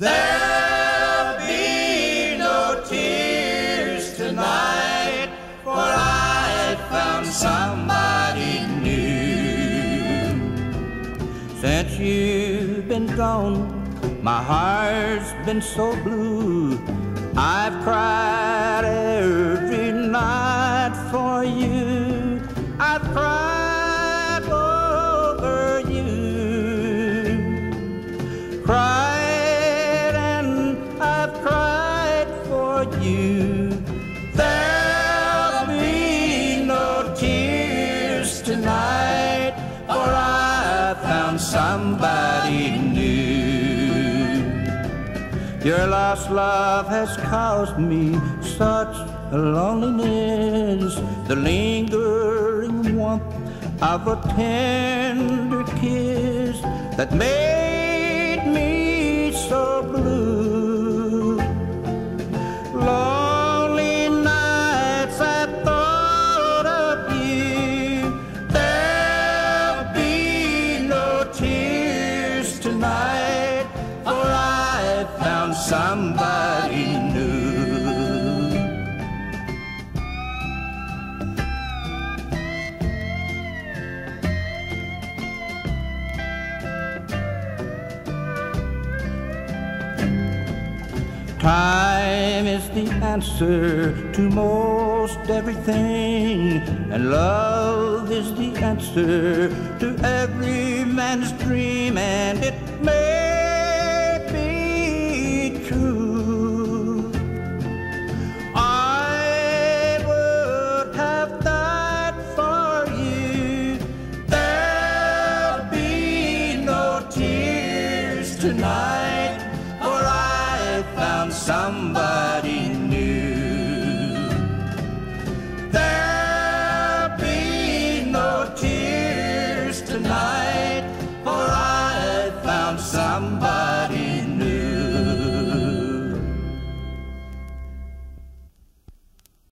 There'll be no tears tonight, for I found somebody new. Since you've been gone, my heart's been so blue. I've cried you. There'll be no tears tonight, for I found somebody new. Your lost love has caused me such a loneliness, the lingering warmth of a tender kiss that made somebody new. Time is the answer to most everything, and love is the answer to every man's dream, and it may tonight, for I found somebody.